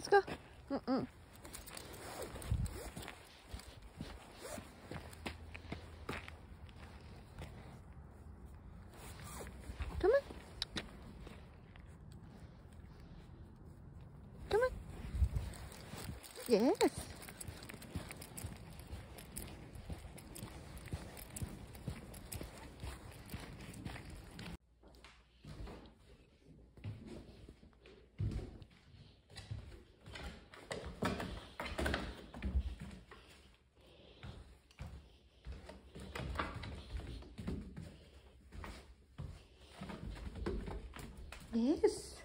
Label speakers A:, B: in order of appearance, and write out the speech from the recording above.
A: Let's go. Mm -mm. Come on. Come on. Yes. É isso.